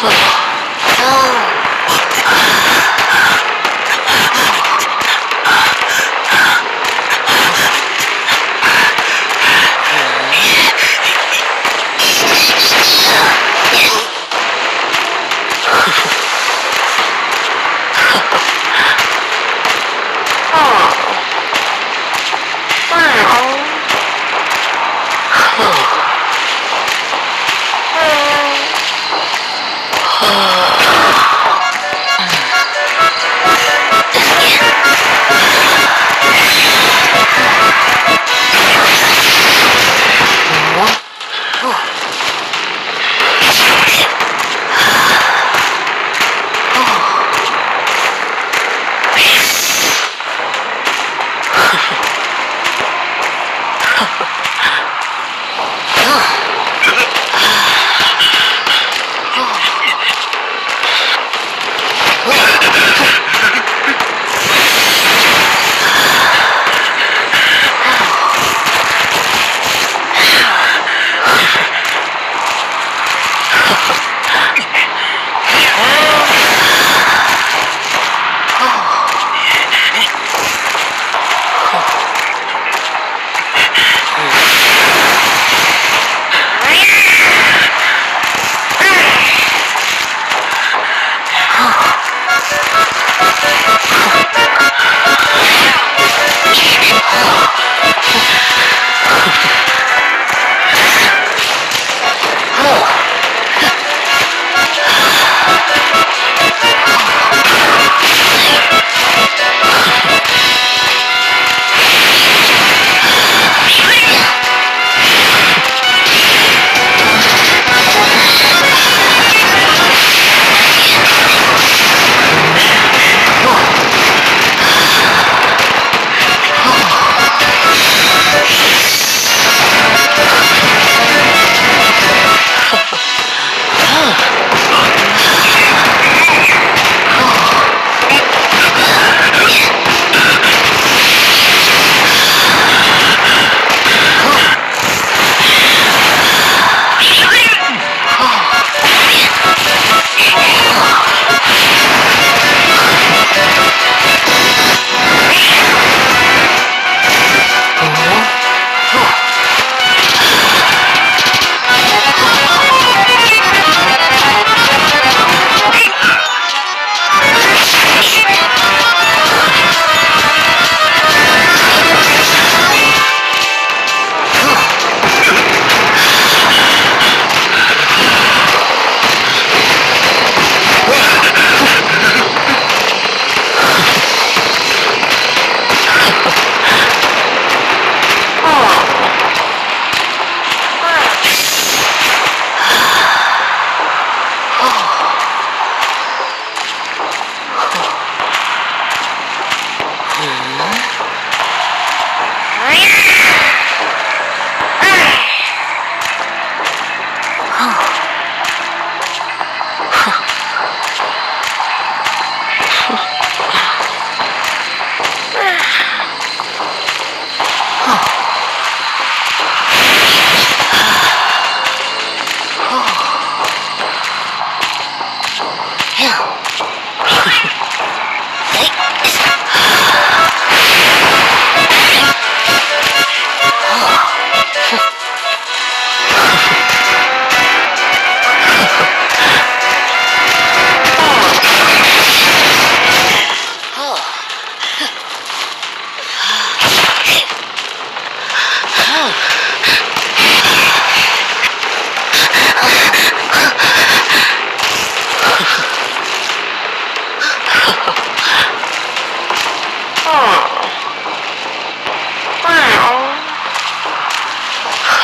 哼。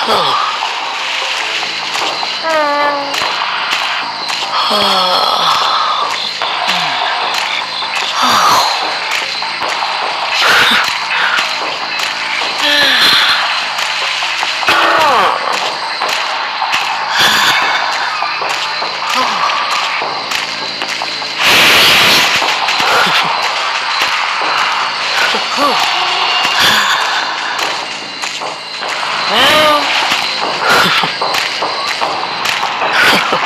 Oh. Whew. Well.